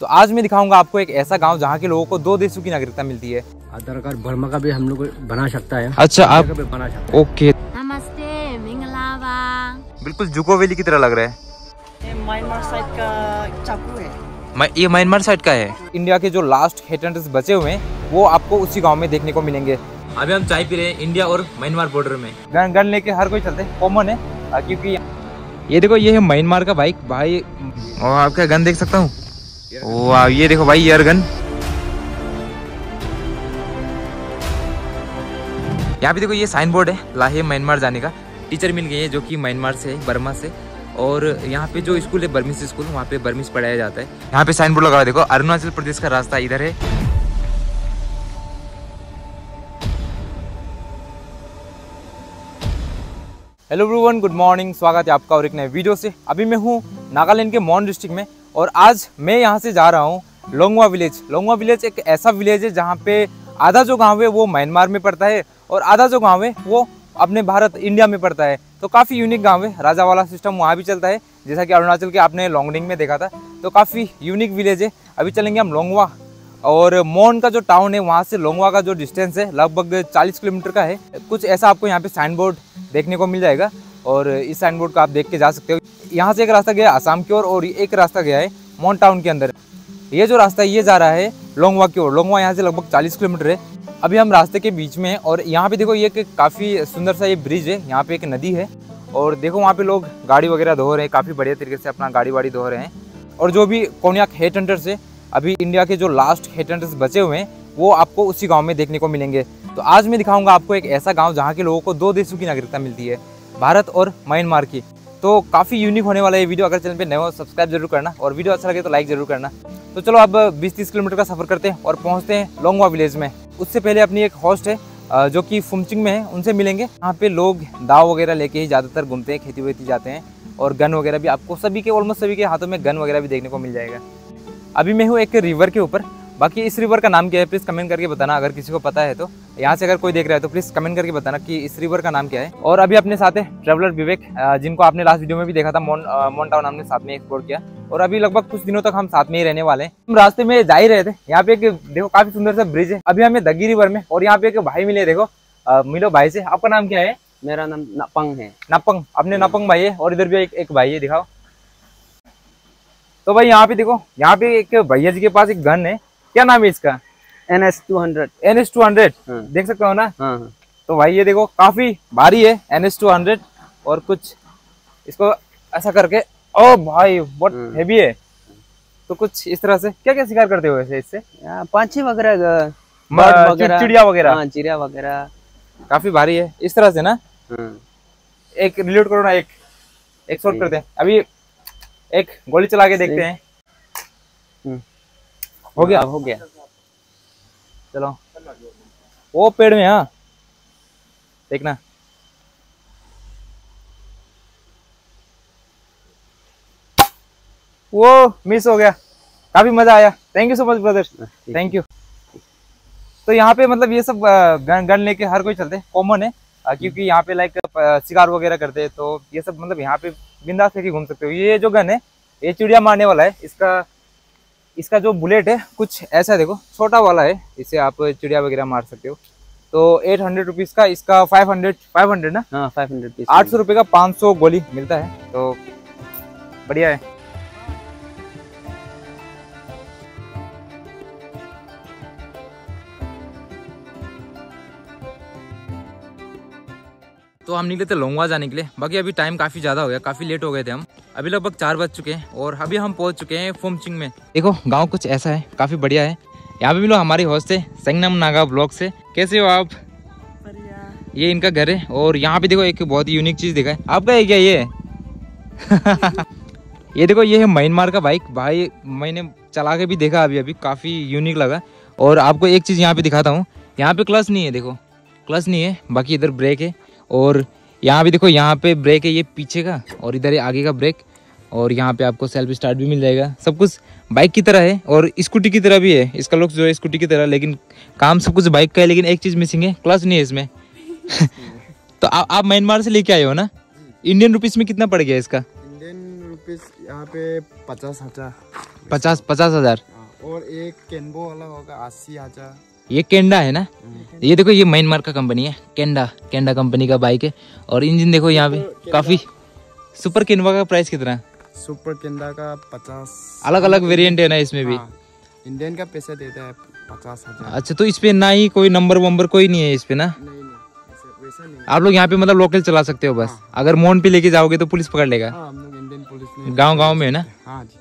तो आज मैं दिखाऊँगा आपको एक ऐसा गाँव जहाँ के लोगों को दो देशों की नागरिकता मिलती है। आधार कार्ड बर्मा का भी हम लोग बना सकता है। अच्छा आप बना सकता ओके। नमस्ते बिल्कुल जुको वैली की तरह लग रहा है। ये म्यांमार साइड का चाकू है। ये म्यांमार साइड का है। इंडिया के जो लास्ट हेटेंडर्स बचे हुए हैं वो आपको उसी गाँव में देखने को मिलेंगे। अभी हम चाय पी रहे हैं इंडिया और म्यांमार बॉर्डर में। गन गन लेके हर कोई चलते हैं। कॉमन है। क्योंकि ये देखो ये है म्यांमार का बाइक भाई और आपका गन देख सकता हूँ? वाह, ये देखो भाई एयर गन यहाँ पे देखो, ये साइन बोर्ड है, लाहे म्यांमार जाने का। टीचर मिल गई है, जो कि म्यांमार से बर्मा से। और यहाँ पे जो स्कूल है बर्मिस स्कूल वहाँ पे बर्मिस पढ़ाया जाता है। यहाँ पे साइन बोर्ड लगा देखो अरुणाचल प्रदेश का रास्ता इधर है। हेलो एवरीवन गुड मॉर्निंग स्वागत है आपका और एक नए वीडियो से। अभी मैं हूँ नागालैंड के मॉन डिस्ट्रिक्ट में। और आज मैं यहाँ से जा रहा हूँ लोंगवा विलेज। लोंगवा विलेज एक ऐसा विलेज है जहाँ पे आधा जो गाँव है वो म्यांमार में पड़ता है और आधा जो गाँव है वो अपने भारत, इंडिया में पड़ता है। तो काफ़ी यूनिक गाँव है। राजा वाला सिस्टम वहाँ भी चलता है, जैसा कि अरुणाचल के आपने लॉन्गडिंग में देखा था। तो काफ़ी यूनिक विलेज है। अभी चलेंगे हम लोंगवा और मोन का जो टाउन है, वहाँ से लोंगवा का जो डिस्टेंस है, लगभग 40 किलोमीटर का है। कुछ ऐसा आपको यहाँ पे साइन बोर्ड देखने को मिल जाएगा और इस साइन बोर्ड को आप देख के जा सकते हो। यहाँ से एक रास्ता गया, आसाम की ओर, और एक रास्ता गया है मोन टाउन के अंदर। ये जो रास्ता है, ये जा रहा है लोंगवा की ओर। लोंगवा यहाँ से लगभग 40 किलोमीटर है। अभी हम रास्ते के बीच में हैं, और यहाँ पे देखो, ये काफ़ी सुंदर सा ये ब्रिज है। यहाँ पे एक नदी है, और देखो वहाँ पे लोग गाड़ी वगैरह धो रहे हैं, काफ़ी बढ़िया तरीके से अपना गाड़ी वाड़ी धो रहे हैं। और जो भी कोनियाक हेट हंटर्स है, अभी इंडिया के जो लास्ट हेट हंटर्स बचे हुए हैं, वो आपको उसी गाँव में देखने को मिलेंगे। तो आज मैं दिखाऊँगा आपको एक ऐसा गाँव जहाँ के लोगों को दो देशों की नागरिकता मिलती है, भारत और म्यांमार की। तो काफ़ी यूनिक होने वाला ये वीडियो अगर चैनल पे नए हो सब्सक्राइब ज़रूर करना और वीडियो अच्छा लगे तो लाइक ज़रूर करना। तो चलो अब 20-30 किलोमीटर का सफ़र करते हैं और पहुँचते हैं लोंगवा विलेज में। उससे पहले अपनी एक होस्ट है जो कि फुमचिंग में है, उनसे मिलेंगे। यहाँ पे लोग दाव वगैरह लेके ही ज़्यादातर घूमते हैं, खेती वेती जाते हैं और गन वगैरह भी आपको सभी के ऑलमोस्ट सभी के हाथों में गन वगैरह भी देखने को मिल जाएगा। अभी मैं हूँ एक रिवर के ऊपर बाकी इस रिवर का नाम क्या है? प्लीज़ कमेंट करके बताना अगर किसी को पता है तो। यहाँ से अगर कोई देख रहा है तो प्लीज़ कमेंट करके बताना कि इस रिवर का नाम क्या है। और अभी अपने साथ है ट्रेवलर विवेक जिनको आपने लास्ट वीडियो में भी देखा था मोन मोन टाउन हमने साथ में एक्सप्लोर किया। और अभी लगभग कुछ दिनों तक हम साथ में ही रहने वाले हैं। हम रास्ते में जा ही रहे थे। यहाँ पे एक देखो काफ़ी सुंदर सा ब्रिज है। अभी हमें दगी रिवर में और यहाँ पे एक भाई मिले देखो। मिलो भाई से। आपका नाम क्या है? मेरा नाम नपंग है। नपंग। अपने नपंग भाई है और इधर भी एक, एक भाई है दिखाओ। तो भाई यहाँ पे देखो यहाँ पे एक भैया जी के पास एक गन है। क्या नाम है इसका? N S two hundred. N S two hundred. हाँ। देख सकते हो ना? हाँ हाँ। तो भाई ये देखो काफ़ी भारी है एन एस टू हंड्रेड और कुछ इसको ऐसा करके ओ भाई बहुत हम्म। हैवी है। तो कुछ इस तरह से क्या क्या शिकार करते हो वैसे इससे? पंछी वगैरह चिड़िया वगैरह। हाँ चिड़िया वगैरह। काफ़ी भारी है इस तरह से ना। एक रिलोड करो ना एक। एक शॉट करते हैं। अभी एक गोली चला के देखते हैं। हम्म। हो गया अब हो गया। चलो। वो पेड़ में हाँ। देखना। वो मिस हो गया। काफ़ी मज़ा आया। Thank you so much brother thank you तो यहाँ पे मतलब ये सब गन गन लेके हर कोई चलते कॉमन है। अ, क्योंकि यहाँ पे लाइक शिकार वगैरह करते हैं तो ये सब मतलब यहाँ पे बिंदास लेके घूम सकते हो। ये जो गन है ये चिड़िया मारने वाला है। इसका इसका जो बुलेट है कुछ ऐसा देखो छोटा वाला है इसे आप चिड़िया वगैरह मार सकते हो। तो एट हंड्रेड रुपीज़ का इसका फाइव हंड्रेड फाइव हंड्रेड ना? हाँ फाइव हंड्रेड आठ सौ रुपये का पाँच सौ गोली मिलता है तो बढ़िया है। तो हम निकले थे लोंगवा जाने के लिए। बाकी अभी टाइम काफ़ी ज़्यादा हो गया काफ़ी लेट हो गए थे हम। अभी लगभग चार बज चुके हैं और अभी हम पहुँच चुके हैं फोमचिंग में। देखो गाँव कुछ ऐसा है काफ़ी बढ़िया है। यहाँ पे मिलो हमारी होस्ट है संगनम नागा ब्लॉक से। कैसे हो आप? ये इनका घर है और यहाँ पे देखो एक बहुत ही यूनिक चीज़ दिखा है। आपका है क्या ये? ये देखो ये है म्यांमार का बाइक भाई मैंने चला के भी देखा अभी अभी काफ़ी यूनिक लगा। और आपको एक चीज़ यहाँ पे दिखाता हूँ। यहाँ पे क्लच नहीं है देखो। क्लच नहीं है बाकी इधर ब्रेक है। और यहाँ भी देखो यहाँ पे ब्रेक है ये पीछे का और इधर है आगे का ब्रेक और यहाँ पे आपको सेल्फ स्टार्ट भी मिल जाएगा। सब कुछ बाइक की तरह है और स्कूटी की तरह भी है। इसका लुक जो है स्कूटी की तरह लेकिन काम सब कुछ बाइक का है लेकिन एक चीज़ मिसिंग है क्लच नहीं है इसमें। तो आ, आप म्यांमार से लेके आए हो ना? इंडियन रुपीस में कितना पड़ गया इसका? इंडियन रुपीस यहाँ पे पचास हज़ार। पचास पचास हज़ार। हाँ, और एक केनबो वाला होगा अस्सी हज़ार। ये केंडा है ना? ये देखो ये म्यांमार का कंपनी है। केंडा केंडा कंपनी का बाइक है। और इंजन देखो यहाँ पे काफ़ी सुपर केनवा का प्राइस कितना? सुपर केंदा का पचास। अलग अलग वेरिएंट है ना इसमें भी। हाँ, इंडियन का पैसा देता है पचास हज़ार। अच्छा तो इस पे ना ही कोई नंबर वंबर कोई नहीं है इस पे ना? नहीं नहीं वैसे- नहीं आप लोग यहाँ पे मतलब लोकल चला सकते हो बस। हाँ। अगर मोन पे लेके जाओगे तो पुलिस पकड़ लेगा। हाँ गाँव गाँव में है ना? हाँ जी।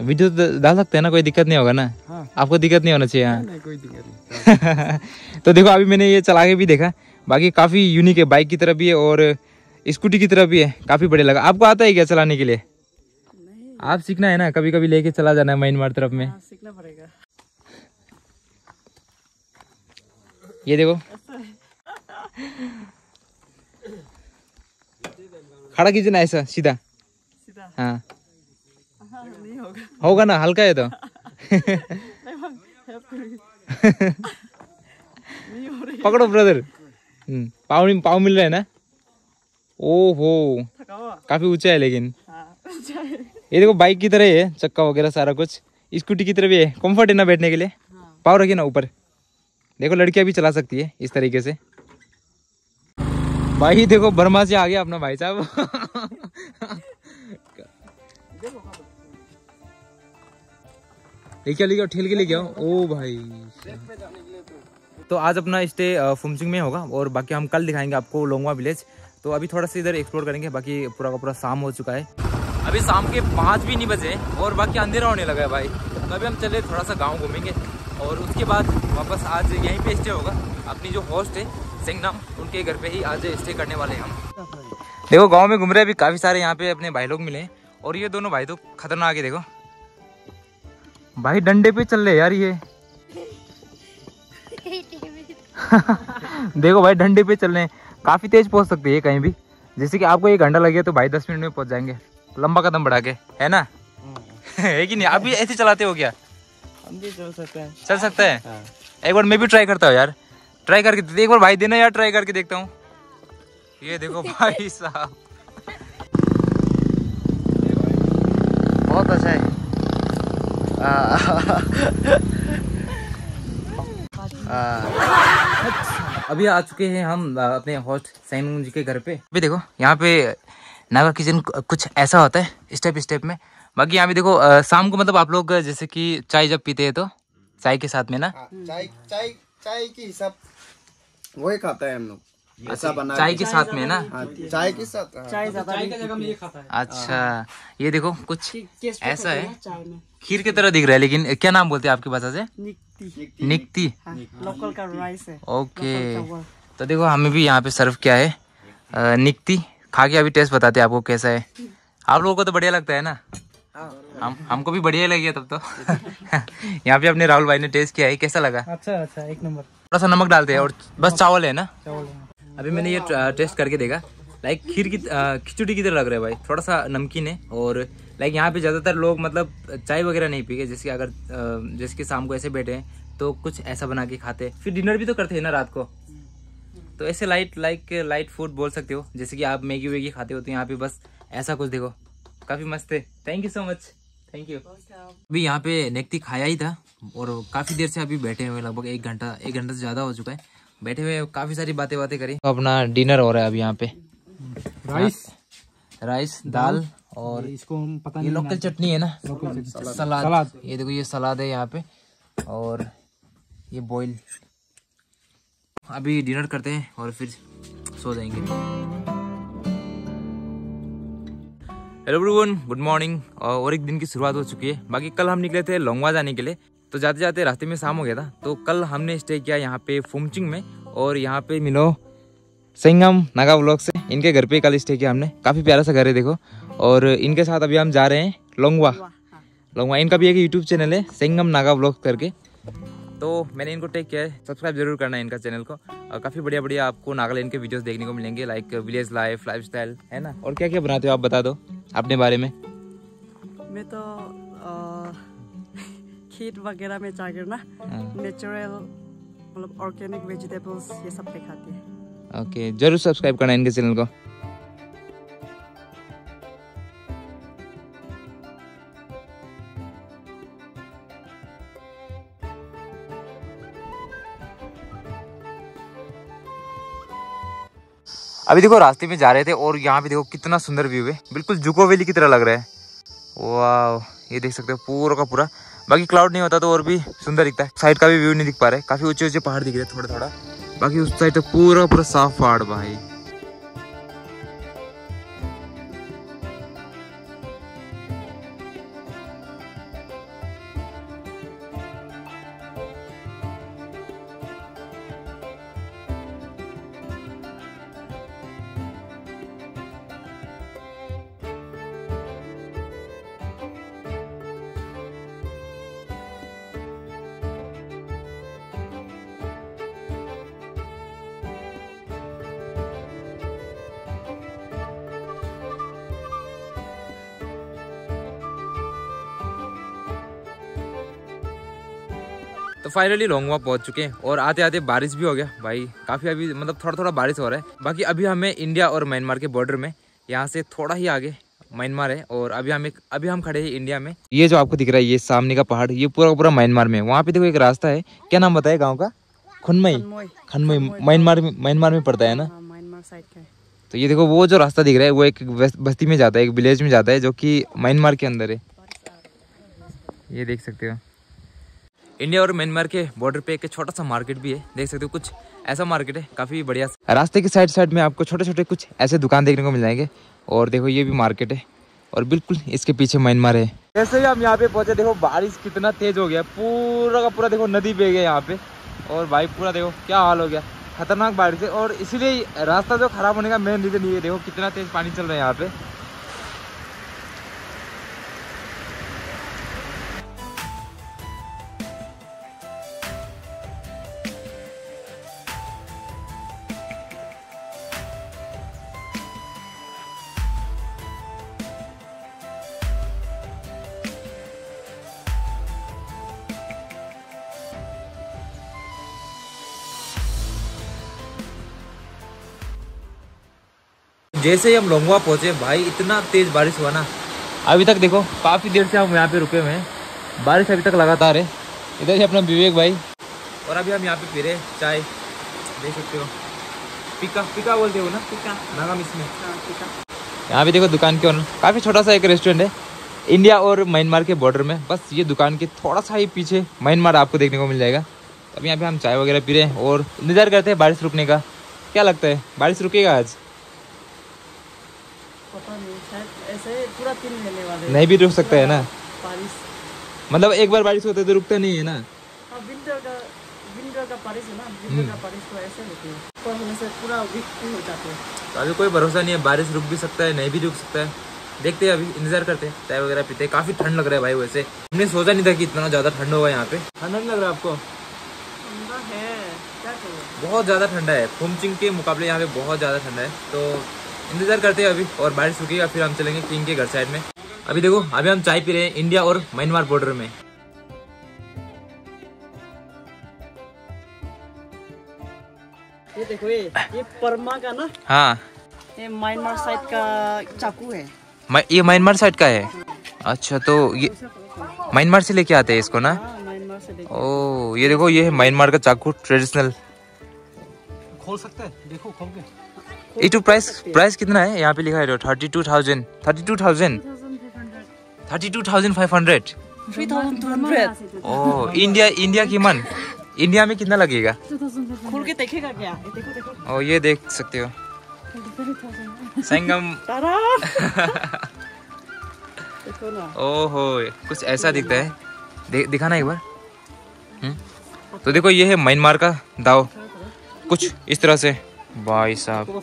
वीडियो तो डाल सकते हैं ना कोई दिक्कत नहीं होगा ना? हाँ। आपको दिक्कत नहीं होना चाहिए यहाँ नहीं कोई दिक्कत नहीं। तो देखो अभी मैंने ये चला के भी देखा बाकी काफ़ी यूनिक है बाइक की तरह भी है और स्कूटी की तरह भी है काफ़ी बढ़िया लगा। आपको आता है क्या चलाने के लिए? आप सीखना है ना कभी कभी लेके चला जाना है म्यांमार तरफ़ में। सीखना पड़ेगा। ये देखो। खड़ा कीजिए ना ऐसा सीधा। सीधा। हाँ। हाँ नहीं होगा ना हल्का है तो पकड़ो ब्रदर पाव पाव मिल रहा है ना ओहो काफ़ी ऊँचा है लेकिन ये देखो बाइक की तरह है चक्का वगैरह सारा कुछ स्कूटी की तरह भी है कंफर्ट है ना बैठने के लिए पाव रखिए ना ऊपर देखो लड़कियाँ भी चला सकती है इस तरीके से भाई देखो बर्मा से आ गया अपना भाई साहब लेके लेके आओ? ठेल के लेके आओ। ओ भाई। तो आज अपना स्टे फुमसिंग में होगा और बाकी हम कल दिखाएँगे आपको लोंगवा विलेज। तो अभी थोड़ा सा इधर एक्सप्लोर करेंगे, बाकी पूरा का पूरा शाम हो चुका है। अभी शाम के पाँच भी नहीं बजे और बाकी अंधेरा होने लगा है भाई। तो अभी हम चले थोड़ा सा गाँव घूमेंगे और उसके बाद वापस आज यहीं पे स्टे होगा। अपनी जो होस्ट है, सिंगनाम, उनके घर पे ही आज स्टे करने वाले हैं हम। देखो, गाँव में घूम रहे अभी काफ़ी सारे यहाँ पे अपने भाई लोग मिले और ये दोनों भाई तो खतरनाक है, देखो। भाई डंडे पे चल रहे हैं यार ये। देखो भाई डंडे पे चल रहे हैं। काफ़ी तेज पहुँच सकते हैं कहीं भी। जैसे कि आपको एक घंटा लगे तो भाई दस मिनट में पहुँच जाएँगे। लंबा कदम बढ़ा के है ना? है कि नहीं? आप भी ऐसे चलाते हो क्या? हम भी चल सकते हैं। चल सकता है? एक बार मैं भी ट्राई करता हूँ यार। ट्राई करके एक बार भाई देना यार ट्राई करके देखता हूँ। ये देखो भाई साहब। बहुत अच्छा है। अभी आ चुके हैं हम अपने होस्ट सैन जी के घर पे। अभी देखो, यहाँ पे नागा किचन कुछ ऐसा होता है स्टेप स्टेप में। बाकी यहाँ पे देखो शाम को मतलब आप लोग जैसे कि चाय जब पीते हैं तो चाय के साथ में ना? चाय चाय चाय के हिसाब वही खाता है हम लोग। ऐसा बना चाय के साथ में ना? हाँ, चाय के साथ हाँ। चाय ज़्यादा अच्छा। ये देखो कुछ ऐसा है। खीर की तरह दिख रहा है लेकिन क्या नाम बोलते हैं आपकी भाषा से निकती। निकती। हाँ लोकल का राइस है। ओके। तो देखो हमें भी यहाँ पे सर्व किया है। निकती। खा के अभी टेस्ट बताते हैं आपको कैसा है। आप लोगों को तो बढ़िया लगता है ना? हम हमको भी बढ़िया लगे तब तो। यहाँ पे अपने राहुल भाई ने टेस्ट किया है। कैसा लगा? अच्छा अच्छा एक नंबर। थोड़ा सा नमक डालते हैं और बस चावल है ना? चावल अभी मैंने ये टेस्ट करके देखा लाइक खीर की खिचड़ी की तरह लग रहा है भाई। थोड़ा सा नमकीन है और लाइक यहाँ पे ज़्यादातर लोग मतलब चाय वगैरह नहीं पीके जैसे अगर अ, जैसे कि शाम को ऐसे बैठे हैं तो कुछ ऐसा बना के खाते हैं। फिर डिनर भी तो करते हैं ना रात को। तो ऐसे लाइट लाइक लाइट फ़ूड बोल सकते हो जैसे कि आप मैगी वैगी खाते हो तो यहाँ पे बस ऐसा कुछ देखो। काफ़ी मस्त है। Thank you so much thank you अभी यहाँ पे नेक्ती खाया ही था और काफ़ी देर से अभी बैठे हुए लगभग एक घंटा एक घंटा से ज़्यादा हो चुका है। बैठे हुए काफ़ी सारी बातें बातें करी। अपना डिनर हो रहा है अभी यहाँ पे। राइस। राइस दाल और इसको हम पता ये लोकल चटनी है ना? सलाद। ये देखो ये सलाद है यहाँ पे और ये बॉईल अभी डिनर करते हैं और फिर सो जाएँगे। हेलो एवरीवन गुड मॉर्निंग और एक दिन की शुरुआत हो चुकी है। बाकी कल हम निकले थे लोंगवा जाने के लिए। तो जाते जाते रास्ते में शाम हो गया था। तो कल हमने स्टे किया यहाँ पे फुमचिंग में और यहाँ पे मिलो सिंगम नागा ब्लॉक से। इनके घर पे कल स्टे किया हमने। काफ़ी प्यारा सा घर है देखो। और इनके साथ अभी हम जा रहे हैं लोंगवा। लोंगवा इनका भी एक यूट्यूब चैनल है सिंगम नागा ब्लॉग करके। तो मैंने इनको टेक किया है। सब्सक्राइब ज़रूर करना है इनका चैनल को। और काफ़ी बढ़िया बढ़िया आपको नागालैंड के वीडियोस देखने को मिलेंगे like village life life style है ना? और क्या क्या बनाते हो आप बता दो अपने बारे में। मैं तो अ, खेत वगैरह में जाकर ना नेचुरल मतलब ऑर्गेनिक वेजिटेबल्स ये सब दिखाती है। ओके ज़रूर सब्सक्राइब करना इनके चैनल को। अभी देखो रास्ते में जा रहे थे और यहाँ पे देखो कितना सुंदर व्यू है। बिल्कुल जुको वैली की तरह लग रहा है। वाह ये देख सकते हो पूरा का पूरा। बाकी क्लाउड नहीं होता तो और भी सुंदर दिखता है। साइड का भी व्यू नहीं दिख पा रहे काफ़ी ऊँचे ऊँचे पहाड़ दिख रहे थोड़ा थोड़ा बाकी उस साइड तो पूरा पूरा साफ़ पहाड़ भाई। फाइनली लोंगवा पहुँच चुके हैं और आते आते बारिश भी हो गया। भाई काफ़ी अभी मतलब थोड़ा थोड़ा बारिश हो रहा है। बाकी अभी हमें इंडिया और म्यांमार के बॉर्डर में यहाँ से थोड़ा ही आगे म्यांमार है और अभी हम एक अभी हम खड़े हैं इंडिया में। ये जो आपको दिख रहा है ये सामने का पहाड़ ये पूरा पूरा म्यांमार में वहाँ पे देखो एक रास्ता है। क्या नाम बताया गाँव का? खुनमई। खनमई। म्यांमार में म्यांमार में पड़ता है ना? हाँ म्यांमार साइड का तो ये देखो वो जो रास्ता दिख रहा है वो एक बस्ती में जाता है एक विलेज में जाता है जो कि म्यांमार के अंदर है। ये देख सकते हो। इंडिया और म्यांमार के बॉर्डर पे एक छोटा सा मार्केट भी है। देख सकते हो, कुछ ऐसा मार्केट है, काफ़ी बढ़िया रास्ते के साइड साइड में आपको छोटे छोटे कुछ ऐसे दुकान देखने को मिल जाएँगे। और देखो, ये भी मार्केट है। और बिल्कुल इसके पीछे म्यांमार है। जैसे ही हम यहाँ पे पहुँचे, देखो, बारिश कितना तेज हो गया। पूरा का पूरा, देखो, नदी बह गया यहाँ पे। और भाई, पूरा देखो, क्या हाल हो गया। खतरनाक बारिश है। और इसीलिए रास्ता जो खराब होने का मेन रीजन ये देखो, कितना तेज पानी चल रहा है यहाँ पे। जैसे ही हम लोंगवा पहुँचे भाई इतना तेज बारिश हुआ ना। अभी तक देखो काफ़ी देर से हम यहाँ पे रुके हुए हैं। बारिश अभी तक लगातार है। इधर से अपना विवेक भाई। और अभी हम यहाँ पे पी रहे हैं चाय। देख सकते हो। पिका पिका बोलते हो ना? टिका नागाम इसमें। हाँ यहाँ पे देखो दुकान के ओनर। काफ़ी छोटा सा एक रेस्टोरेंट है। इंडिया और म्यांमार के बॉर्डर में। बस ये दुकान के थोड़ा सा ही पीछे म्यांमार आपको देखने को मिल जाएगा। अब यहाँ पे हम चाय वगैरह पी रहे हैं और इंतज़ार करते हैं बारिश रुकने का। क्या लगता है? बारिश रुकेगा आज? नहीं ऐसे पूरा दिन वाले नहीं भी रुक सकता है ना? बारिश मतलब एक बार बारिश होता तो रुकता नहीं है ना? विंटर का विंटर का बारिश है ना? विंटर का बारिश तो ऐसे होती है। पर होने से पूरा वीक हो जाते हैं। तो अभी कोई भरोसा नहीं है बारिश रुक भी सकता है नहीं भी रुक सकता है। देखते हैं अभी इंतज़ार करते हैं चाय वगैरह पीते हैं। काफ़ी ठंड लग रहा है भाई वैसे। हमने सोचा नहीं था कि इतना ज़्यादा ठंड होगा यहाँ पे। ठंडा नहीं लग रहा है आपको है क्या बहुत ज़्यादा ठंडा है। फुमचिंग के मुकाबले यहाँ पे बहुत ज़्यादा ठंडा है। तो इंतज़ार करते हैं अभी और बारिश रुकेगा फिर हम चलेंगे किंग के घर साइड में। अभी देखो अभी हम चाय पी रहे हैं इंडिया और म्यांमार बॉर्डर में। ये देखो ये ये परमा का ना? हाँ। ये म्यांमार साइड का चाकू है। मैं ये म्यांमार साइड का है? अच्छा तो ये म्यांमार से लेके आते हैं इसको ना? हाँ म्यांमार ओ ये देखो ये है म्यांमार का चाकू ट्रेडिशनल खोल सकते हैं? देखो खोल के। ये टू प्राइस प्राइस कितना है? यहाँ पे लिखा है thirty two thousand thirty two thousand thirty two thousand five hundred three thousand two hundred ओ इंडिया इंडिया की मन। इंडिया में कितना लगेगा? खोल के देखेगा क्या? ये देखो देखो। ओ ये देख सकते हो। संगम। ओहो कुछ ऐसा दिखता है। दे, दिखाना एक बार। हम्म? तो देखो ये है म्यांमार का दाव। कुछ इस तरह से। भाई साहब।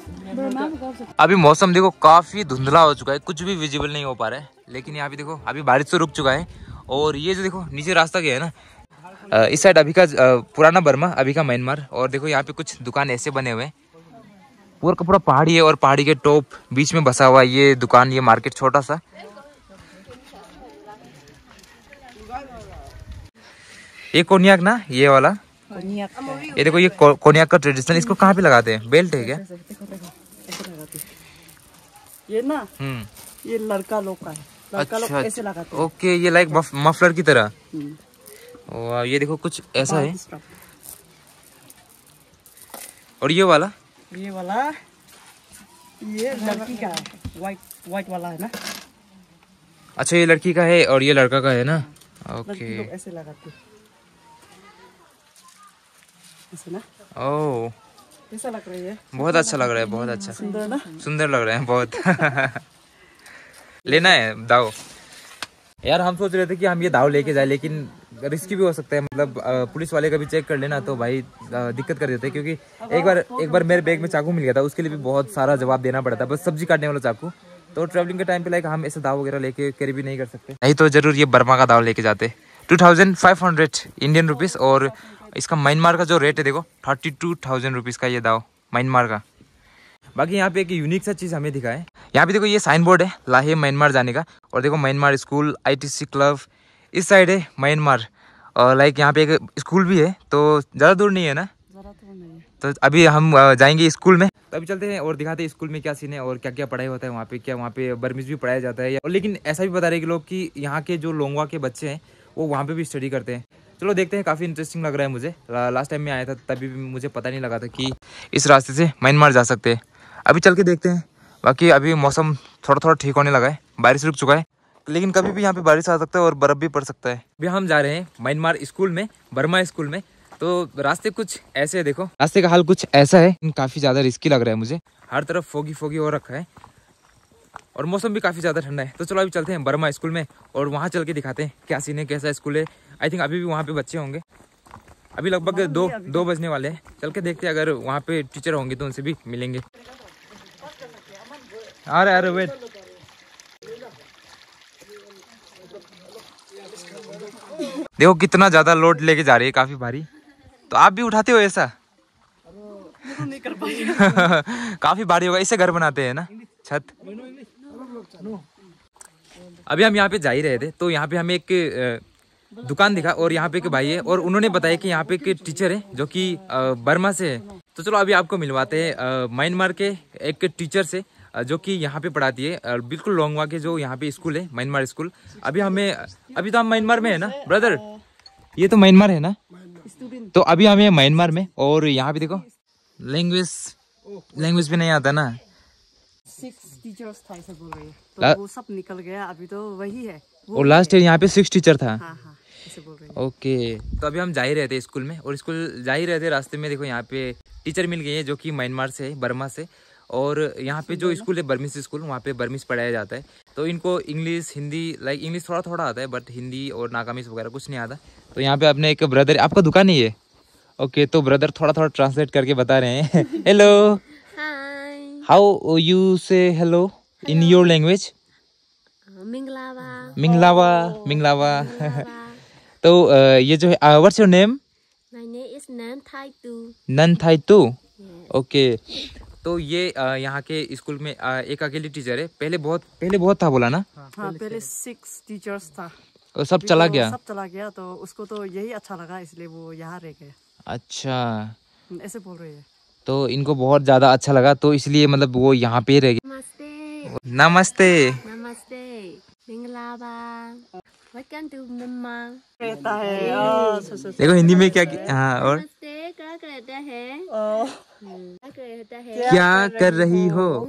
अभी मौसम देखो काफ़ी धुंधला हो चुका है कुछ भी विजिबल नहीं हो पा रहा है लेकिन यहाँ पे देखो अभी बारिश तो रुक चुका है और ये जो देखो नीचे रास्ता गया है ना इस साइड अभी का पुराना बर्मा अभी का म्यांमार और देखो यहाँ पे कुछ दुकान ऐसे बने हुए हैं। पूरा का पूरा पहाड़ी है और पहाड़ी के टॉप बीच में बसा हुआ है ये दुकान ये मार्केट छोटा सा। ये कोनियाक ना ये वाला। ये देखो ये को- कोनियाक का ट्रेडिशनल इसको कहाँ पे लगाते हैं? बेल्ट है क्या? ये ना हम्म। ये लड़का लोग का है। लड़का लोग अच्छा ऐसे लगाते हैं। ओके ये लाइक मफलर की तरह। हम्म। वाह, ये देखो कुछ ऐसा है। और ये वाला? ये वाला ये लड़की का है। वाइट वाइट वाला है ना? अच्छा ये लड़की का है और ये लड़का का है ना? ओके लोग ऐसे लगाते ना ओह कैसा लग रही है बहुत अच्छा लग रहा है बहुत अच्छा। सुंदर ना सुंदर लग रहे हैं बहुत। लेना है दाव यार हम सोच रहे थे कि हम ये दाव लेके जाए लेकिन रिस्की भी हो सकता है। मतलब पुलिस वाले का भी चेक कर लेना तो भाई दिक्कत कर देते हैं क्योंकि एक बार एक बार मेरे बैग में चाकू मिल गया था उसके लिए भी बहुत सारा जवाब देना पड़ा था बस सब्ज़ी काटने वाला चाकू। तो ट्रैवलिंग के टाइम पे लाइक हम ऐसे दाव वगैरह लेके कैरी भी नहीं कर सकते। नहीं तो ज़रूर ये बर्मा का दाव लेके जाते। Two thousand five hundred Indian rupees और इसका म्यांमार का जो रेट है देखो थर्टी टू थाउज़ेंड रुपीज़ का ये दाव म्यांमार का। बाकी यहाँ पे एक यूनिक सा चीज़ हमें दिखा है। यहाँ पे देखो ये साइन बोर्ड है लाहे म्यांमार जाने का और देखो म्यांमार स्कूल आईटीसी क्लब इस साइड है म्यांमार और लाइक यहाँ पे एक स्कूल भी है तो ज़्यादा दूर नहीं है ना? तो अभी हम जाएँगे स्कूल में। तो अभी चलते हैं और दिखाते हैं स्कूल में क्या सीन है और क्या क्या पढ़ाई होता है वहाँ पे क्या वहाँ पे बर्मिज भी पढ़ाया जाता है। और लेकिन ऐसा भी बता रहे कि लोग कि यहाँ के जो लोंगवा के बच्चे हैं वो वहाँ पे भी स्टडी करते हैं। चलो देखते हैं काफ़ी इंटरेस्टिंग लग रहा है मुझे। ला, लास्ट टाइम में आया था तभी भी मुझे पता नहीं लगा था कि इस रास्ते से म्यांमार जा सकते हैं। अभी चल के देखते हैं। बाकी अभी मौसम थोड़ा थोड़ा ठीक होने लगा है। बारिश रुक चुका है। लेकिन कभी भी यहाँ पे बारिश आ सकता है और बर्फ़ भी पड़ सकता है। अभी हम जा रहे हैं म्यांमार स्कूल में बर्मा स्कूल में। तो रास्ते कुछ ऐसे है देखो। रास्ते का हाल कुछ ऐसा है काफ़ी ज़्यादा रिस्की लग रहा है मुझे। हर तरफ़ फोगी फोगी हो रखा है। और मौसम भी काफ़ी ज़्यादा ठंडा है। तो चलो अभी चलते हैं बर्मा स्कूल में और वहाँ चल के दिखाते हैं क्या सीन है कैसा स्कूल है। आई थिंक अभी भी वहाँ पे बच्चे होंगे। अभी लगभग दो दो बजने वाले हैं। चल के देखते हैं अगर वहाँ पे टीचर होंगे तो उनसे भी मिलेंगे। अरे अरे वेट देखो कितना ज़्यादा लोड लेके जा रही है काफ़ी भारी। तो आप भी उठाते हो ऐसा? काफ़ी भारी होगा इससे घर बनाते हैं ना? छत। अभी हम यहाँ पे जा ही रहे थे तो यहाँ पे हमें एक दुकान दिखा और यहाँ पे एक भाई है और उन्होंने बताया कि यहाँ पे एक टीचर है जो कि बर्मा से है। तो चलो अभी आपको मिलवाते हैं म्यांमार के एक टीचर से जो कि यहाँ पे पढ़ाती है बिल्कुल लोंगवा के जो यहाँ पे स्कूल है म्यांमार स्कूल अभी हमें अभी तो हम म्यांमार में है ना ब्रदर ये तो म्यांमार है ना? तो अभी हमें म्यांमार में और यहाँ पे देखो लैंग्वेज लैंग्वेज भी नहीं आता ना। सिक्स टीचर्स था बोल रही तो वो सब निकल गया अभी तो वही है। और लास्ट ईयर यहाँ पे सिक्स टीचर था। है। ओके। तो अभी हम जा ही रहे थे स्कूल में और स्कूल जा ही रहे थे रास्ते में देखो यहाँ पे टीचर मिल गई है जो कि म्यांमार से है बर्मा से और यहाँ पे जो स्कूल है बर्मिस स्कूल वहाँ पे बर्मिस पढ़ाया जाता है। तो इनको इंग्लिश हिंदी लाइक इंग्लिश थोड़ा थोड़ा आता है बट हिंदी और नाकामीज वगैरह कुछ नहीं आता। तो यहाँ पे अपने एक ब्रदर आपका दुकान ही है? ओके तो ब्रदर थोड़ा थोड़ा ट्रांसलेट करके बता रहे हैं। Hello how you say hello in your language. मिंगलावा। मिंगलावा Minglava. तो ये जो है what's your name My name is Nan Thai Tu. Nan Thai Tu okay तो ये यहाँ के स्कूल में एक अकेली टीचर है। पहले बहुत पहले बहुत था बोला ना? हाँ पहले सिक्स टीचर्स था। और सब चला गया? सब चला गया तो उसको तो यही अच्छा लगा इसलिए वो यहाँ रह गया अच्छा। ऐसे बोल रही है। तो इनको बहुत ज़्यादा अच्छा लगा तो इसलिए मतलब वो यहाँ पे रह गए। नमस्ते। नमस्ते। Namaste. रहता है सो- देखो हिंदी में क्या हाँ और? क्या करता है? क्या करता है? क्या कर रही हो? हो?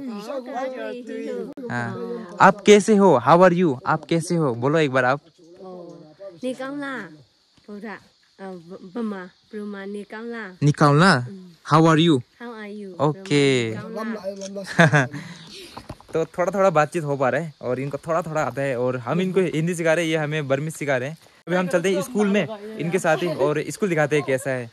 हाँ आप कैसे हो? हाउ आर यू आप कैसे हो? बोलो एक बार आप. निकालना how are you How are you? Okay. तो थोड़ा थोड़ा बातचीत हो पा रहा है और इनको थोड़ा थोड़ा आता है और हम इनको हिंदी सिखा रहे हैं ये हमें बर्मिस सिखा रहे हैं। अभी हम चलते हैं स्कूल में इनके साथ ही और स्कूल दिखाते हैं कैसा है।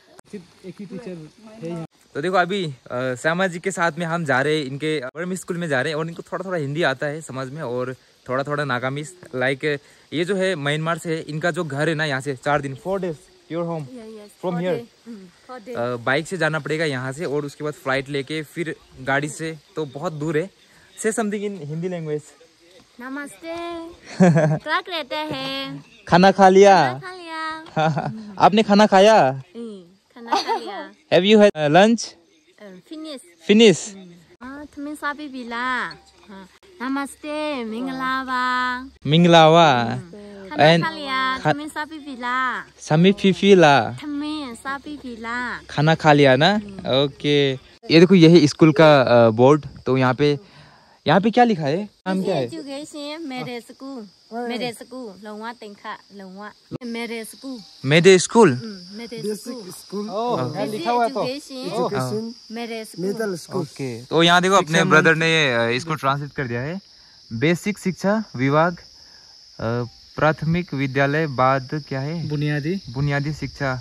तो देखो अभी श्यामा जी के साथ में हम जा रहे हैं इनके बर्मिस स्कूल में जा रहे हैं और इनको थोड़ा थोड़ा हिंदी आता है समझ में और थोड़ा थोड़ा नाकामीज लाइक ये जो है म्यांमार से है इनका जो घर है ना यहाँ से चार दिन four days your home from day. Bike से जाना पड़ेगा यहाँ से और उसके बाद फ़्लाइट लेके फिर गाड़ी से तो बहुत दूर है। Say something in Hindi language Namaste. क्या करता है? खाना खा लिया? खा लिया। आपने खाना खाया? हम्म, खाना खा लिया। Have you had lunch finish finish हाँ तुम्हें साबी बिला हाँ, नमस्ते मिंगलावा। मिंगलावा। खाना खा लिया। खा- तुम्हें साबी बिला समी फिफीला तुम्हें साबी बिला खाना खा लिया ना? ओके ये देखो यही स्कूल का बोर्ड तो यहाँ पे यहाँ पे क्या लिखा है? नाम क्या है? मेरे स्कूल। मेरे स्कूल लंगवा तेंखा लंगवा मेरे स्कूल। मेडे स्कूल? मेरे स्कूल। लिखा हुआ तो। मेरे स्कूल। ओके तो यहाँ देखो अपने ब्रदर ने इसको ट्रांसलेट कर दिया है। बेसिक शिक्षा विभाग प्राथमिक विद्यालय बाद क्या है? बुनियादी। बुनियादी शिक्षा।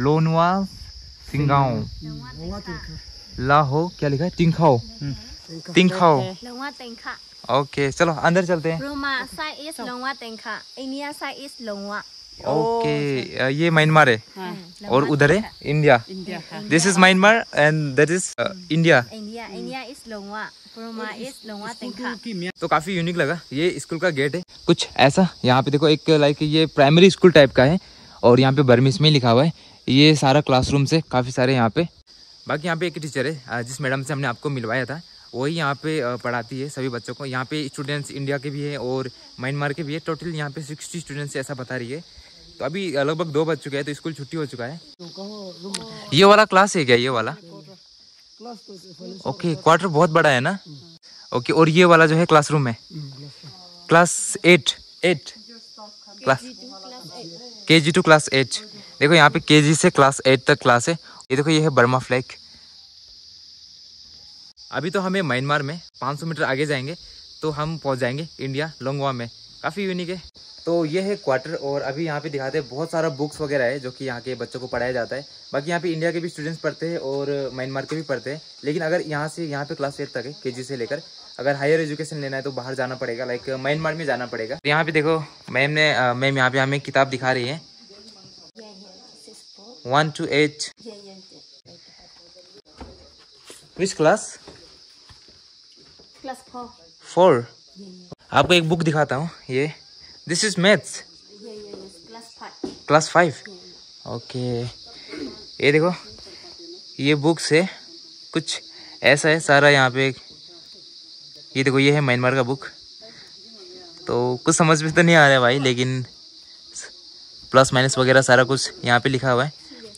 लोनवा सिंगाओ लाहो क्या लिखा है? तिंखाओ तिंखाओ लंगवा तेंखा ओके चलो अंदर चलते हैं तेंखा ओके ये म्यांमार है और उधर है India this is Myanmar and that is India तो काफ़ी यूनिक लगा। ये स्कूल का गेट है। कुछ ऐसा यहाँ पे देखो एक लाइक ये प्राइमरी स्कूल टाइप का है और यहाँ पे बर्मिस में लिखा हुआ है। ये सारा क्लासरूम से काफ़ी सारे यहाँ पे। बाकी यहाँ पे एक टीचर है जिस मैडम से हमने आपको मिलवाया था। वही यहाँ पे पढ़ाती है सभी बच्चों को। यहाँ पे स्टूडेंट्स इंडिया के भी हैं और म्यांमार के भी है। टोटल यहाँ पे सिक्सटी स्टूडेंट्स ऐसा बता रही है। तो अभी लगभग दो बज चुके हैं तो स्कूल छुट्टी हो चुका है। ये वाला क्लास है क्या, ये वाला? ओके, क्वार्टर बहुत बड़ा है ना? ओके, और ये वाला जो है क्लासरूम है क्लास एट एट। क्लास के जी टू क्लास एट। देखो, यहाँ पे के जी से क्लास एट तक क्लास है। ये देखो, ये है बर्मा फ्लैग। अभी तो हमें म्यांमार में 500 मीटर आगे जाएँगे तो हम पहुँच जाएँगे इंडिया लोंगवा में। काफ़ी यूनिक है। तो ये है क्वार्टर और अभी यहाँ पे दिखाते हैं बहुत सारा बुक्स वगैरह है जो कि यहाँ के बच्चों को पढ़ाया जाता है। बाकी यहाँ पे इंडिया के भी स्टूडेंट्स पढ़ते हैं और म्यांमार के भी पढ़ते हैं। लेकिन अगर यहाँ से यहाँ पे क्लास एट तक है के से लेकर अगर हायर एजुकेशन लेना है तो बाहर जाना पड़ेगा लाइक म्यांमार में जाना पड़ेगा। यहाँ पे देखो मैम ने मैम यहाँ पे हमें किताब दिखा रही है। One two eight which class 4 four. आपको एक बुक दिखाता हूँ ये। This is maths class 5 class five okay ये देखो ये बुक्स है कुछ ऐसा है सारा यहाँ पे ये देखो ये है म्यांमार का बुक तो कुछ समझ में तो नहीं आ रहा है भाई लेकिन प्लस माइनस वगैरह सारा कुछ यहाँ पे लिखा हुआ है।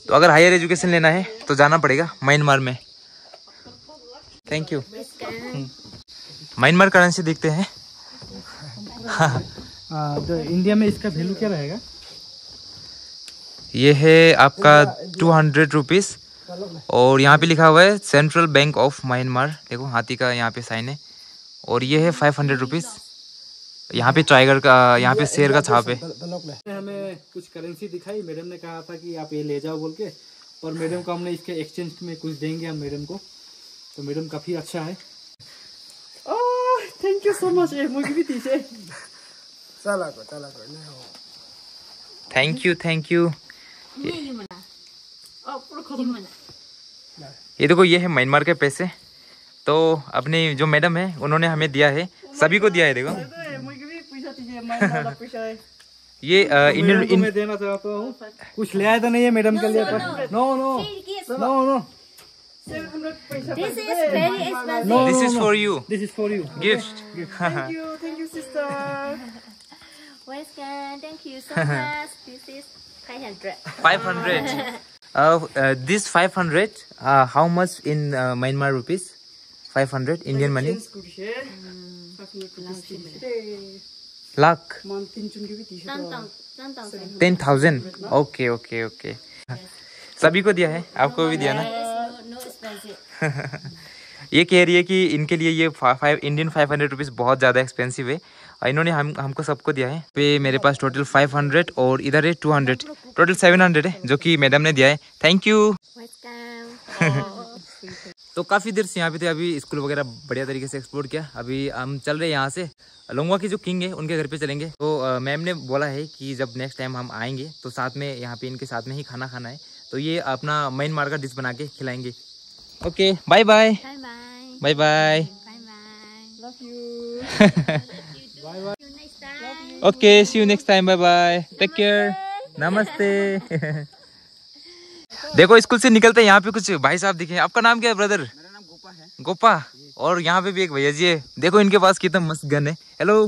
तो अगर हायर एजुकेशन लेना है तो जाना पड़ेगा म्यांमार में। थैंक यू म्यांमार करेंसी देखते हैं। तो इंडिया में इसका वैल्यू क्या रहेगा? ये है आपका टू हंड्रेड रुपीज़ और यहाँ पे लिखा हुआ है सेंट्रल बैंक ऑफ़ म्यांमार देखो हाथी का यहाँ पे साइन है। और ये है फाइव हंड्रेड रुपीज़ यहाँ पे टाइगर का यहाँ पे शेर का छाप है। हमें कुछ करेंसी दिखाई। मैडम ने कहा था कि आप ये ले जाओ बोल के। और मैडम को हमने इसके एक्सचेंज में कुछ देंगे हम मैडम को। तो मैडम काफ़ी अच्छा है। थैंक यू सो मच मुझे भी दीजिए चला को चला को नहीं हो थैंक यू थैंक यू ये देखो ये है म्यांमार के पैसे। तो अपने जो मैडम है उन्होंने हमें दिया है। सभी को दिया है देखो। मुझे भी पैसा दीजिए मैं वाला पैसा है। ये इंडियन मैं देना चाहता हूँ। कुछ ले आया तो नहीं है मैडम के लिए no no no no this is very expensive no this is for you this is for you gift thank you thank you sister welcome thank you so much this is 500 500 uh, uh, this 500 uh, how much in uh, Myanmar rupees 500 Indian money lakh Tantong, tantong say. 10000 okay okay okay सभी को दिया है आपको भी दिया ना Yes, no, no expensive. ये कह रही है कि इनके लिए ये five Indian five hundred rupees बहुत ज़्यादा एक्सपेंसिव है। और इन्होंने हम हमको सबको दिया है। पे मेरे पास टोटल फाइव हंड्रेड और इधर है two hundred total seven hundred है जो कि मैडम ने दिया है। थैंक यू तो काफ़ी देर से यहाँ पे थे अभी स्कूल वगैरह बढ़िया तरीके से एक्सप्लोर किया। अभी हम चल रहे हैं यहाँ से। लोंगवा के जो किंग है उनके घर पे चलेंगे। तो मैम ने बोला है कि जब नेक्स्ट टाइम हम आएँगे तो साथ में यहाँ पे इनके साथ में ही खाना खाना है। तो ये अपना मेन मार का डिश बना के खिलाएँगे। Okay bye bye. Bye bye. Okay see you next time bye bye take care नमस्ते देखो स्कूल से निकलते हैं। यहाँ पे कुछ भाई साहब दिखे आपका नाम क्या है ब्रदर मेरा नाम गोपा है। गोपा। और यहाँ पे भी एक भैया जी है। देखो इनके पास कितना मस्त गन है। हेलो।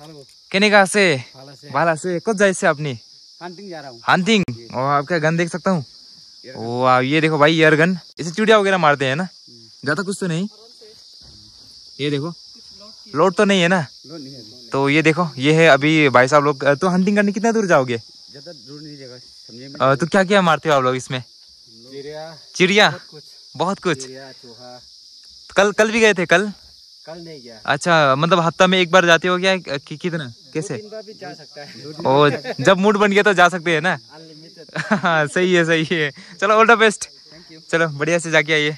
कहने का से? भाला से। कब जाए से अपनी हंटिंग जा रहा हूँ। हंटिंग और आपका गन देख सकता हूँ? वाह ये देखो भाई एयर गन इसे चिड़िया वगैरह मारते हैं ना? ज़्यादा कुछ तो नहीं। ये देखो। लोड तो नहीं है ना? तो ये देखो ये है अभी भाई साहब लोग तो हंटिंग करने कितना दूर जाओगे? ज़्यादा दूर नहीं जाएगा समझे तो क्या क्या मारते हो आप लोग इसमें? चिड़िया। चिड़िया? बहुत कुछ। कल कल भी गए थे कल? कल नहीं गया। अच्छा मतलब हफ़्ता में एक बार जाते हो क्या? कि, कितना? कैसे? भी जा सकता है। और जब मूड बन गया तो जा सकते हैं ना? हाँ सही है सही है। चलो ऑल द बेस्ट चलो बढ़िया से जाके आइए।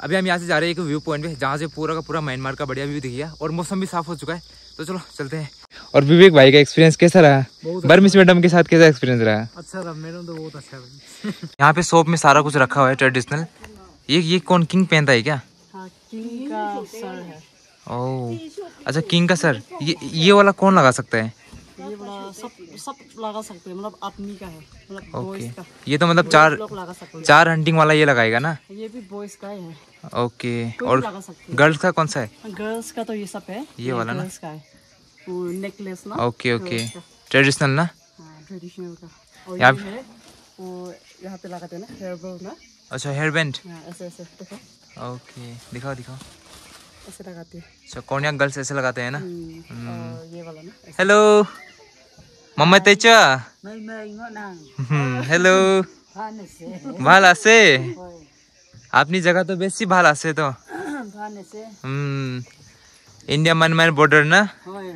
अभी हम यहाँ से जा रहे हैं एक व्यू पॉइंट पे जहाँ से पूरा का पूरा म्यांमार का बढ़िया व्यू दिख गया और मौसम भी साफ़ हो चुका है। तो चलो चलते हैं। और विवेक भाई का एक्सपीरियंस कैसा रहा? बर्मिस मैडम के साथ कैसा एक्सपीरियंस रहा? अच्छा रहा मैडम तो बहुत अच्छा रहा। यहाँ पे शॉप में सारा कुछ रखा हुआ है ट्रेडिशनल ये ये कौन किंग पहनता है क्या? हाँ किंग का सर है। ओह अच्छा किंग का सर ये ये वाला कौन लगा सकता है? ये बड़ा सब सब लगा सकते हैं मतलब आदमी का है मतलब ओके का। ये तो मतलब चार हैं। चार हंटिंग वाला ये लगाएगा ना? ये भी बॉयज़ का है ओके और हैं। गर्ल्स का कौन सा है? गर्ल्स का तो ये सब है ये वाला ना? का है। नेकलेस ना ओके ओके ट्रेडिशनल ना? हाँ ट्रेडिशनल का। और यहाँ ये है वो यहाँ पे लगाते हैं ना हेयर बोल ना। अच्छा हेयर बैंड हाँ ऐसे ऐसे देखो। ओके दिखाओ दिखाओ। ऐसे लगाते हैं। अच्छा कौन गर्ल्स ऐसे लगाते हैं ना? हम्म, ये वाला ना हेलो मम्मा तेचा मैं मैं ना हेलो ভাল আছে আপনি জায়গা তো বেশি ভাল আছে তো भाने से হুম ইন্ডিয়া মানমার বর্ডার না হয়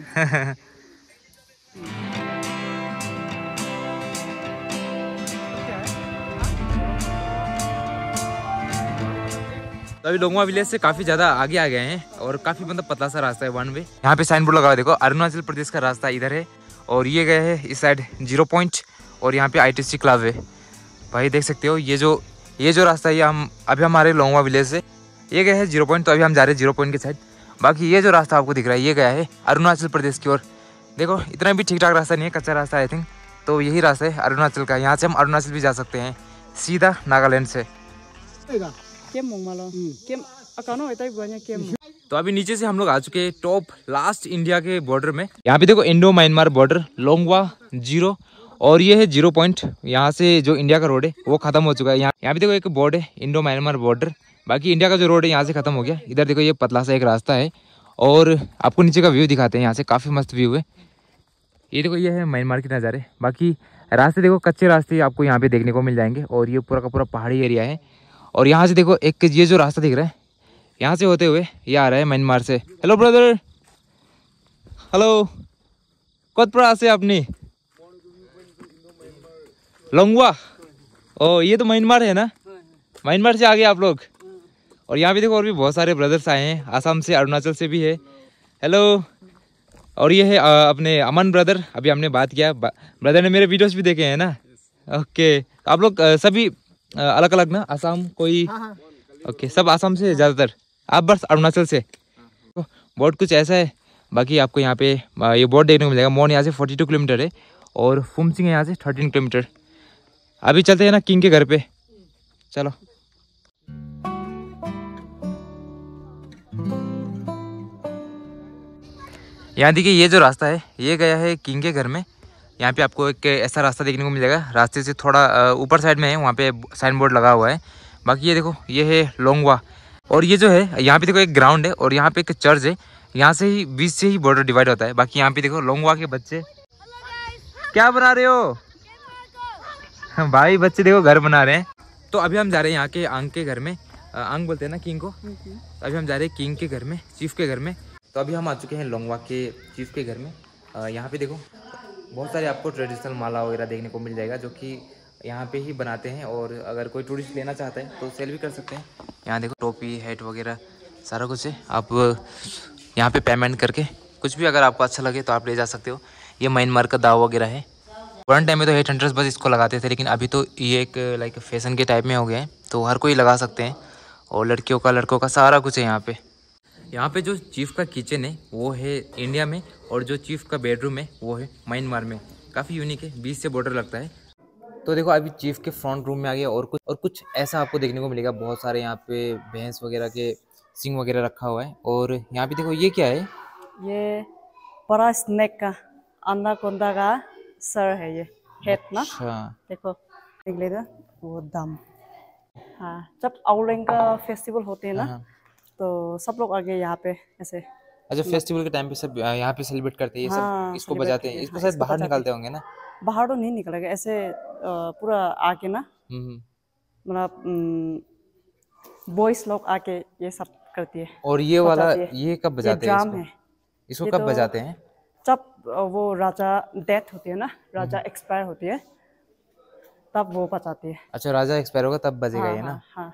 तो अभी लोंगवा विलेज से काफी ज्यादा आगे आ गए हैं और काफी मतलब पतला सा रास्ता है वन वे यहाँ पे साइन बोर्ड लगा हुआ है देखो अरुणाचल प्रदेश का रास्ता इधर है और ये गए है इस साइड ज़ीरो पॉइंट और यहाँ पे आईटीसी क्लब है। भाई देख सकते हो ये जो ये जो रास्ता है ये हम अभी हमारे लोंगवा विलेज से। ये गए है ज़ीरो पॉइंट तो अभी हम जा रहे हैं ज़ीरो पॉइंट के साइड। बाकी ये जो रास्ता आपको दिख रहा है ये गया है अरुणाचल प्रदेश की ओर। देखो इतना भी ठीक ठाक रास्ता नहीं है कच्चा रास्ता आई थिंक तो यही रास्ता है अरुणाचल का। यहाँ से हम अरुणाचल भी जा सकते हैं सीधा नागालैंड से। तो अभी नीचे से हम लोग आ चुके हैं टॉप लास्ट इंडिया के बॉर्डर में। यहाँ पे देखो Indo Myanmar border, Longwa zero, और ये है ज़ीरो पॉइंट। यहाँ से जो इंडिया का रोड है, वो खत्म हो चुका है। यहाँ यहाँ पे देखो एक बोर्ड है, इंडो म्यांमार बॉर्डर। बाकी इंडिया का जो रोड है, यहाँ से खत्म हो गया। इधर देखो ये पतला सा एक रास्ता है, और आपको नीचे का व्यू दिखाते हैं। यहाँ से काफ़ी मस्त व्यू है। ये देखो, ये है म्यांमार के नज़ारे। बाकी रास्ते देखो, कच्चे रास्ते आपको यहाँ पे देखने को मिल जाएँगे, और ये पूरा का पूरा पहाड़ी एरिया है। और यहाँ से देखो, एक ये जो रास्ता दिख रहा है यहाँ से होते हुए ये आ रहा है म्यांमार से। हेलो ब्रदर हेलो कत पर आसे आपने? लोंगवा ओ ये तो म्यांमार है ना? म्यांमार से आ गए आप लोग। और यहाँ पे देखो और भी बहुत सारे ब्रदर्स आए हैं। आसाम से अरुणाचल से भी है। हेलो और ये है अपने अमन ब्रदर अभी हमने बात किया। ब्रदर ने मेरे वीडियोस भी देखे हैं ना? ओके आप लोग सभी अलग अलग ना? आसाम कोई? ओके सब आसाम से ज़्यादातर? आप बस अरुणाचल से। बोर्ड कुछ ऐसा है। बाकी आपको यहाँ पे ये बोर्ड देखने को मिलेगा। मोन यहाँ से फोर्टी टू किलोमीटर है और फुमसिंग है यहाँ से थर्टीन किलोमीटर। अभी चलते हैं ना किंग के घर पे। चलो। यहाँ देखिए, ये जो रास्ता है, ये गया है किंग के घर में। यहाँ पे आपको एक ऐसा रास्ता देखने को मिल जाएगा रास्ते से थोड़ा ऊपर साइड में है, वहाँ पे साइन बोर्ड लगा हुआ है। बाकी ये देखो, ये है लोंगवा। और ये जो है, यहाँ पे देखो एक ग्राउंड है और यहाँ पे एक चर्च है। यहाँ से ही बीच से ही बॉर्डर डिवाइड होता है। बाकी यहाँ पे देखो, लोंगवा के बच्चे। क्या बना रहे हो? भाई, बच्चे देखो घर बना रहे हैं। तो अभी हम जा रहे हैं यहाँ के आंग के घर में। आंग बोलते हैं ना किंग को? तो अभी हम जा रहे हैं किंग के घर में चीफ के घर में। तो अभी हम आ चुके हैं लोंगवा के चीफ के घर में। यहाँ पे देखो, बहुत सारे आपको ट्रेडिशनल माला वगैरह देखने को मिल जाएगा, जो कि यहाँ पे ही बनाते हैं और अगर कोई टूरिस्ट लेना चाहता है तो सेल भी कर सकते हैं। यहाँ देखो टोपी हेट वगैरह, सारा कुछ है। आप, यहाँ पे पेमेंट करके कुछ भी अगर आपको अच्छा लगे तो आप ले जा सकते हो। ये म्यांमार का दाव वगैरह है। पुराने टाइम में तो एट हंड्रेड बस इसको लगाते थे, लेकिन अभी तो ये एक लाइक फ़ैशन के टाइप में हो गया है तो हर कोई लगा सकते हैं। और लड़कियों का, लड़कों का सारा कुछ है यहाँ पे। यहाँ पे जो चीफ का किचन है, वो है इंडिया में, और जो चीफ का बेडरूम है, वो है म्यांमार में। काफ़ी यूनिक है बीच से बॉर्डर लगता है। तो देखो अभी चीफ के फ्रंट रूम में आ गया और कुछ और कुछ ऐसा आपको देखने को मिलेगा। बहुत सारे यहाँ पे भैंस वगैरह के सिंग वगैरह रखा हुआ है। और यहाँ पे देखो ये क्या है? ये बड़ा स्नेक का अंडा कोंदा का सर है ये। हेड ना? अच्छा। देखो निकलेगा वो दम। हाँ जब आउलिंग का फेस्टिवल होते हैं ना हाँ। तो सब लोग आगे यहाँ पे ऐसे अच्छा फेस्टिवल के टाइम पे सब यहाँ पे सेलिब्रेट करते हैं ये सब हाँ, इसको बजाते हैं। इसको हाँ, शायद बाहर निकालते होंगे ना? बाहर तो नहीं निकलेगा ऐसे पूरा आके ना हम्म, हम्म। मतलब बॉयज़ लोग आके ये सब करती है और ये वाला ये कब बजाते हैं इसको? है। इसको कब तो- बजाते हैं? जब वो राजा डेथ होती है ना राजा एक्सपायर होती है तब वो बजाती है। अच्छा राजा एक्सपायर होगा तब बजेगा हाँ ये ना? हाँ।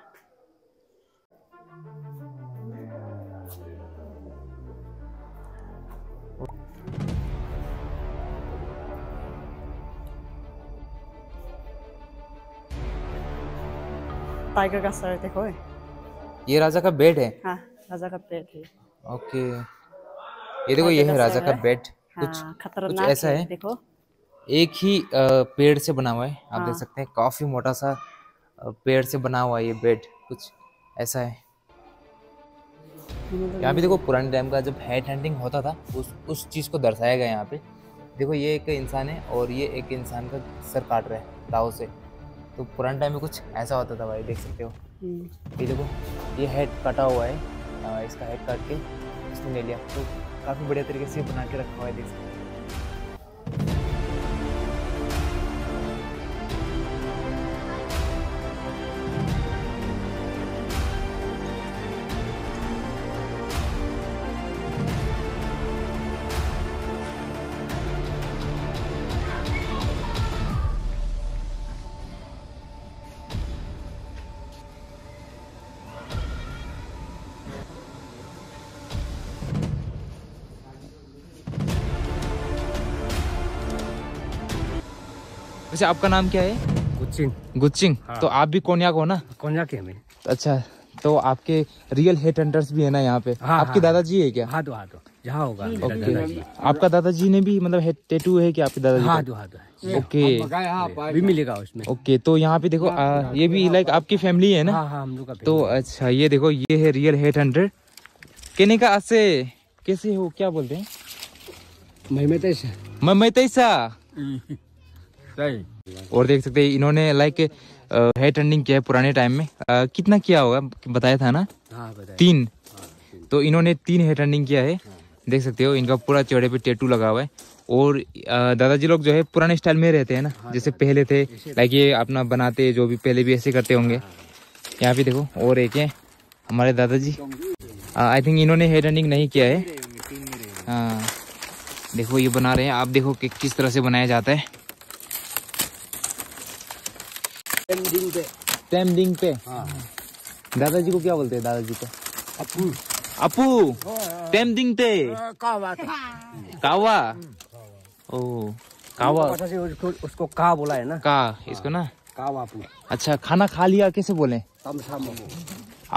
टाइगर का सर देखो ये। राजा का बेड है? हाँ राजा का पेट है। ओके। ये देखो ये है राजा का बेड। कुछ हाँ कुछ खतरनाक ऐसा है देखो। एक ही पेड़ से बना हुआ है आप हाँ। देख सकते हैं। काफ़ी मोटा सा पेड़ से बना हुआ है ये बेड। कुछ ऐसा है। यहाँ पे देखो पुराने टाइम का जब हेड हंटिंग होता था उस उस चीज़ को दर्शाया गया यहाँ पे। देखो ये एक इंसान है और ये एक इंसान का सर काट रहा है दाव से। तो पुराने टाइम में कुछ ऐसा होता था भाई देख सकते हो। हम्म, ये देखो ये हेड कटा हुआ है इसका हेड काट के उसने ले लिया। तो काफ़ी बढ़िया तरीके से बना के रखा हुआ है देख सकते हो। वैसे आपका नाम क्या है? कुचिंग गुच्चिंग। हाँ। तो आप भी कोन्याक हो ना? कोन्या के में। अच्छा तो आपके रियल हेड हंटर्स भी है ना यहाँ पे? हाँ, आपके हाँ। दादाजी है क्या? हाँ दो हाँ दो जहाँ होगा ओके दादाजी। आपका दादाजी ने भी मतलब हेड टैटू है क्या आपके दादाजी हाँ का? दो हाँ दो ओके भी मिलेगा उसमें। ओके तो यहाँ पे देखो आ, ये भी लाइक आपकी फैमिली है ना? हाँ हाँ हम लोग तो अच्छा ये देखो ये है रियल हेड हंटर कहने का से कैसे हो? क्या बोलते हैं? मैं में तो मैं मैं तैसा और देख सकते हैं इन्होंने लाइक हेड हंटिंग किया है पुराने टाइम में। अ, कितना किया होगा बताया था ना? हाँ बताइए तीन। तो इन्होंने तीन हेड रनिंग किया है। हाँ। देख सकते हो इनका पूरा चौड़े पे टेटू लगा हुआ है। और दादाजी लोग जो है पुराने स्टाइल में रहते हैं ना। हाँ, जैसे पहले थे लाइक ये अपना बनाते जो भी पहले भी ऐसे करते होंगे। यहाँ पे देखो और एक है हमारे दादाजी। आई थिंक इन्होंने हेयर रनिंग नहीं किया है। हाँ। देखो ये बना रहे हैं। आप देखो कि किस तरह से बनाया जाता है। टेमडिंग पे। टेमडिंग पे? हाँ। दादाजी को क्या बोलते हैं दादाजी को? अपू। अपू? टेमडिंग ते कावा। ओ कावा। उसको उसको का बोला है ना? का इसको ना? कावा अपू। अच्छा खाना खा लिया कैसे बोले?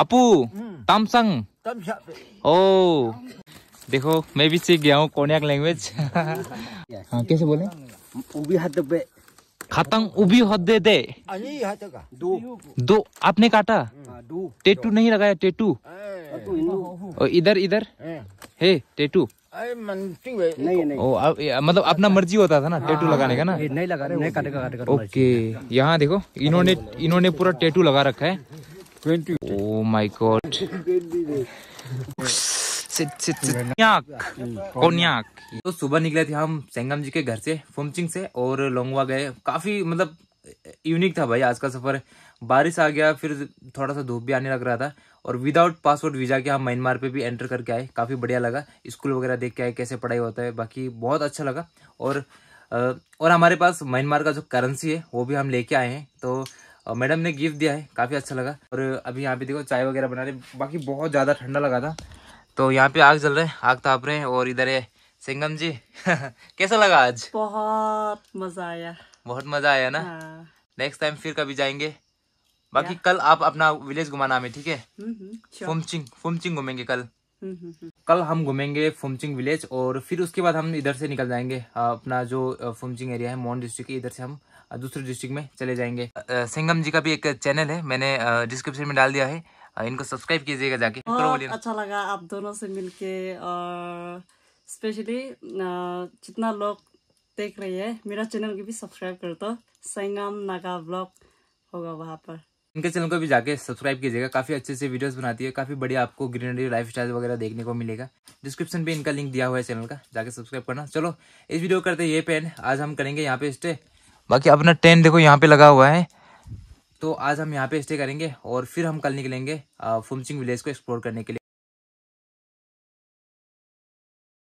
अपू तामसंग। ओ देखो मैं भी सीख गया हूँ कोन्याक लैंग्वेज हाँ कैसे बोले? उबी हाथ पे। खतंग उभी हद दे दे। का? दो। दो। आपने काटा? दो। टेटू नहीं लगाया टेटू। और इधर इधर। है। टेटू। नहीं नहीं। ओ मतलब अपना मर्ज़ी होता था ना टेटू लगाने का ना? नहीं लगा रहे नहीं काटेगा काटेगा ओके यहाँ देखो इन्होंने इन्होंने पूरा टेटू लगा रखा है। Oh my god Konyak. Konyak. तो सुबह निकले थे हम संगम जी के घर से फुमचिंग से और लोंगवा गए। काफ़ी मतलब यूनिक था भाई आज का सफ़र। बारिश आ गया फिर थोड़ा सा धूप भी आने लग रहा था और विदाउट पासपोर्ट वीज़ा के हम म्यांमार पे भी एंटर करके आए। काफ़ी बढ़िया लगा। स्कूल वगैरह देख के आए कैसे पढ़ाई होता है बाकी बहुत अच्छा लगा। और और हमारे पास म्यांमार का जो करेंसी है वो भी हम लेके आए हैं। तो मैडम ने गिफ्ट दिया है काफ़ी अच्छा लगा। और अभी यहाँ पे देखो चाय वगैरह बना रहे। बाकी बहुत ज़्यादा ठंडा लगा था। तो यहाँ पे आग जल रहे हैं आग ताप रहे हैं और इधर है सिंगम जी। कैसा लगा आज? बहुत मज़ा आया। बहुत मज़ा आया ना? हाँ। नेक्स्ट टाइम फिर कभी जाएँगे। बाकी कल आप अपना विलेज घुमाना हमें ठीक है? हम्म, हम्म. फुमचिंग फुमचिंग घूमेंगे कल। हम्म। कल हम घूमेंगे फुमचिंग विलेज और फिर उसके बाद हम इधर से निकल जाएँगे। अपना जो फुमचिंग एरिया है मोन डिस्ट्रिक्ट इधर से हम दूसरे डिस्ट्रिक्ट में चले जाएँगे। सिंगम जी का भी एक चैनल है मैंने डिस्क्रिप्शन में डाल दिया है। इनको सब्सक्राइब कीजिएगा जाके। बहुत अच्छा लगा आप दोनों से मिलके और स्पेशली जितना लोग देख रही है मेरा चैनल को भी सब्सक्राइब कर दो। संगम नागा ब्लॉग होगा वहाँ पर। इनके चैनल को भी जाके सब्सक्राइब कीजिएगा। काफ़ी अच्छे से वीडियोस बनाती है। काफ़ी बढ़िया आपको ग्रीनरी लाइफ स्टाइल वगैरह देखने को मिलेगा। डिस्क्रिप्शन पे इनका लिंक दिया हुआ है चैनल का। जाके सब्सक्राइब करना। चलो इस वीडियो करते ये पेन आज हम करेंगे यहाँ पे स्टे बाकी अपना टेंट देखो यहाँ पे लगा हुआ है। तो आज हम यहाँ पे स्टे करेंगे और फिर हम कल निकलेंगे फुमचिंग विलेज को एक्सप्लोर करने के लिए।